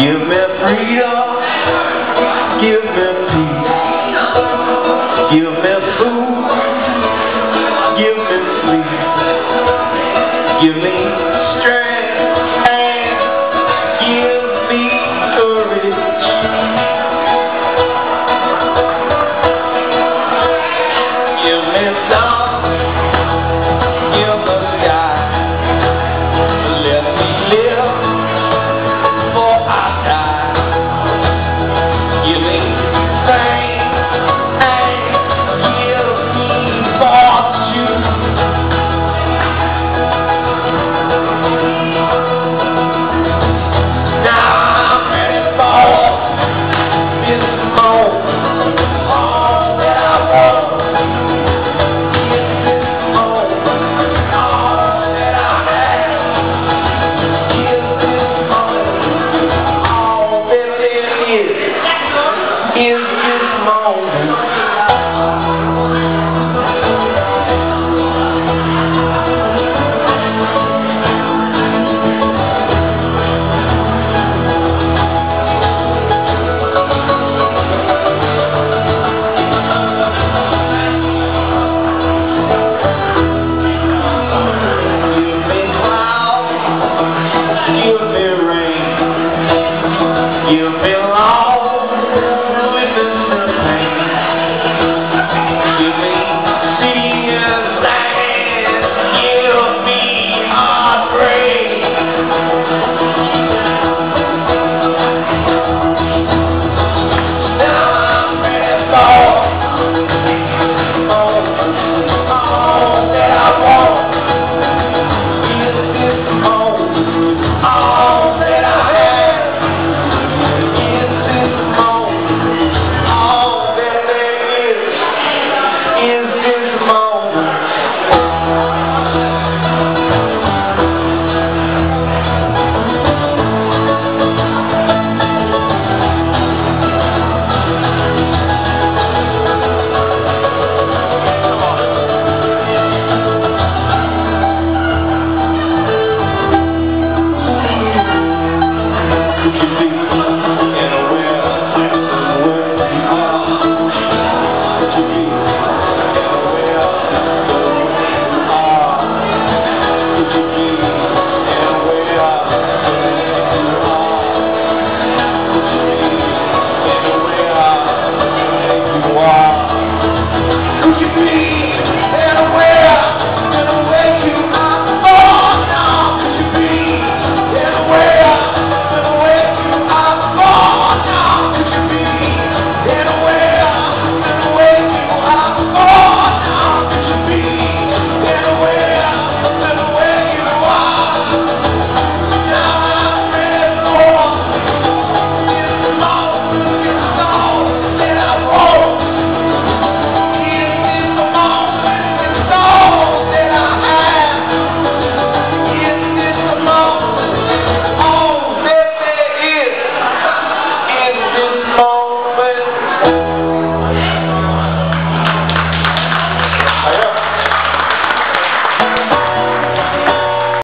Give me freedom. Give me peace. Give me food. Give me sleep. Give me